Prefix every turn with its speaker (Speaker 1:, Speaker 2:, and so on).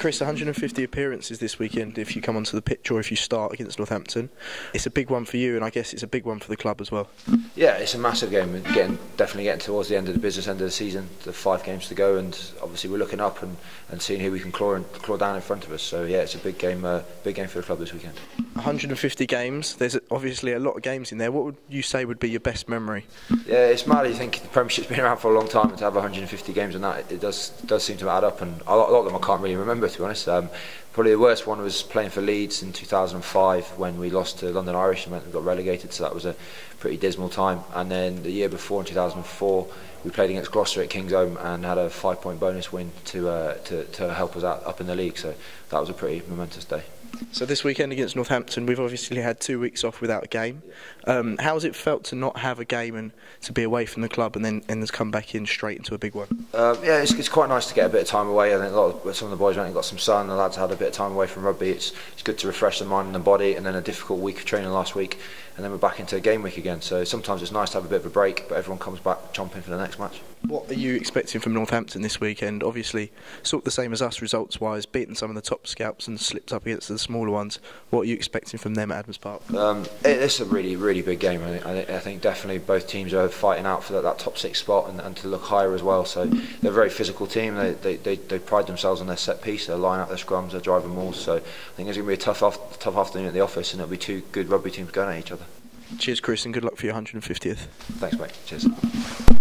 Speaker 1: Chris, 150 appearances this weekend if you come onto the pitch or if you start against Northampton. It's a big one for you, and I guess it's a big one for the club as well.
Speaker 2: Yeah, it's a massive game. Getting definitely getting towards the end of the business end of the season. The five games to go, and obviously we're looking up and, and seeing who we can claw and claw down in front of us. So yeah, it's a big game, uh, big game for the club this weekend.
Speaker 1: 150 games. There's obviously a lot of games in there. What would you say would be your best memory?
Speaker 2: Yeah, it's mad. You think the Premiership's been around for a long time, and to have 150 games and that, it does does seem to add up. And a lot, a lot of them I can't really remember to be honest. Um, probably the worst one was playing for Leeds in 2005 when we lost to London Irish and got relegated. So that was a pretty dismal time. And then the year before in 2004 we played against Gloucester at Kingsholm and had a five point bonus win to, uh, to, to help us out up in the league. So that was a pretty momentous day.
Speaker 1: So this weekend against Northampton, we've obviously had two weeks off without a game. Um, how has it felt to not have a game and to be away from the club and then and come back in straight into a big one?
Speaker 2: Um, yeah, it's, it's, quite nice to get a bit of time away. I think a lot of some of the boys went and got some sun. The lads had a bit of time away from rugby. It's it's good to refresh the mind and the body. And then a difficult week of training last week, and then we're back into a game week again. So sometimes it's nice to have a bit of a break, but everyone comes back chomping for the next match.
Speaker 1: What are you expecting from Northampton this weekend? Obviously, sort of the same as us results-wise, beating some of the top scalps and slipped up against the smaller ones. What are you expecting from them at Adams Park?
Speaker 2: Um, it's a really, really big game. I think, I think, definitely both teams are fighting out for that, that top six spot and, and, to look higher as well. So they're a very physical team. They, they, they, they pride themselves on their set piece. They line up their scrums, they're driving mauls. So I think it's going to be a tough, off, tough afternoon at the office, and it'll be two good rugby teams going at each other.
Speaker 1: Cheers, Chris, and good luck for your 150th.
Speaker 2: Thanks, mate. Cheers.